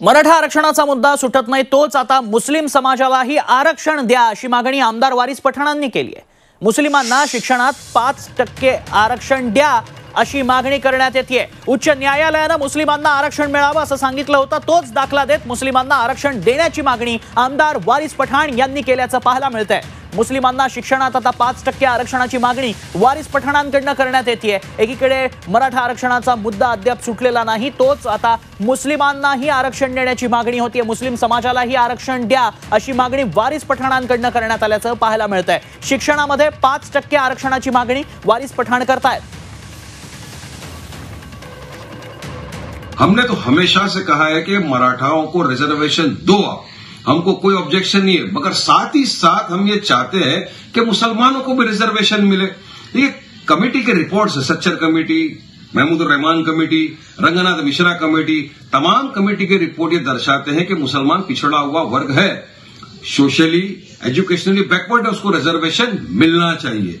मराठा आरक्षणाचा मुद्दा सुटत नाही तोच आता मुस्लिम समाजालाही आरक्षण द्या अशी मागणी आमदार वारिस पठाणांनी केली आहे. मुस्लिमांना शिक्षणात पाच टक्के आरक्षण द्या अशी मागणी करण्यात येते उच्च न्यायालयानं मुस्लिमांना आरक्षण मिळावं असं सांगितलं होतं. तोच दाखला देत मुस्लिमांना आरक्षण देण्याची मागणी आमदार वारिस पठाण यांनी केल्याचं पाहायला मिळतंय. मुस्लिमांना शिक्षणात आता पाच टक्के आरक्षणाची मागणी वारिस पठाणांकडनं करण्यात येते एकीकडे मराठा आरक्षणाचा मुद्दा अद्याप सुटलेला नाही तोच आता मुस्लिमांनाही आरक्षण देण्याची मागणी होतीये. मुस्लिम समाजालाही आरक्षण द्या अशी मागणी वारिस पठाणांकडनं करण्यात आल्याचं पाहायला मिळतंय. शिक्षणामध्ये पाच टक्के आरक्षणाची मागणी वारिस पठाण करतायत. हमने तो हमेशा से कहा है कि मराठाओं को रिजर्वेशन दो आप हमको कोई ऑब्जेक्शन नहीं है। मगर साथ ही साथ हम ये चाहते हैं कि मुसलमानों को भी रिजर्वेशन मिले। ये कमेटी के रिपोर्ट्स है, Sachar committee Mahmood Rahman committee Ranganath Mishra committee तमाम कमेटी के रिपोर्ट ये दर्शाते हैं कि मुसलमान पिछड़ा हुआ वर्ग है। सोशली एजुकेशनली बैकवर्ड है, उसको रिजर्वेशन मिलना चाहिए।